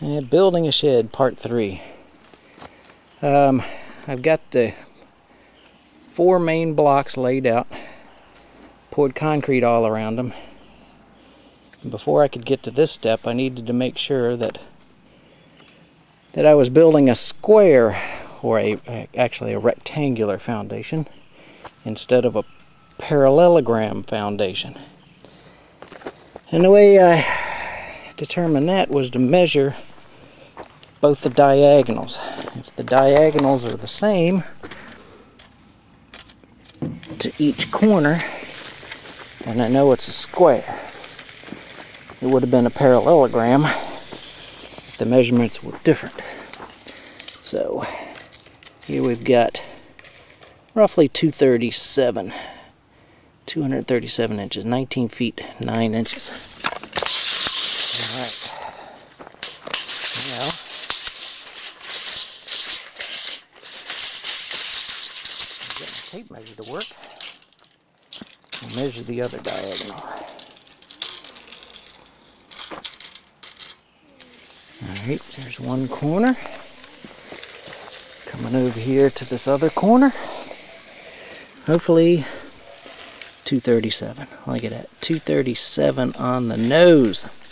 Uh, building a shed, part three. Um, I've got the four main blocks laid out, poured concrete all around them. And before I could get to this step, I needed to make sure that that I was building a square or a actually a rectangular foundation instead of a parallelogram foundation. And the way I determined that was to measure both the diagonals. If the diagonals are the same to each corner, then I know it's a square. It would have been a parallelogram if the measurements were different. So here we've got roughly 237, 237 inches, 19 feet 9 inches. Tape measure to work. And measure the other diagonal. Alright, there's one corner. Coming over here to this other corner. Hopefully 237. I Look at that. 237 on the nose.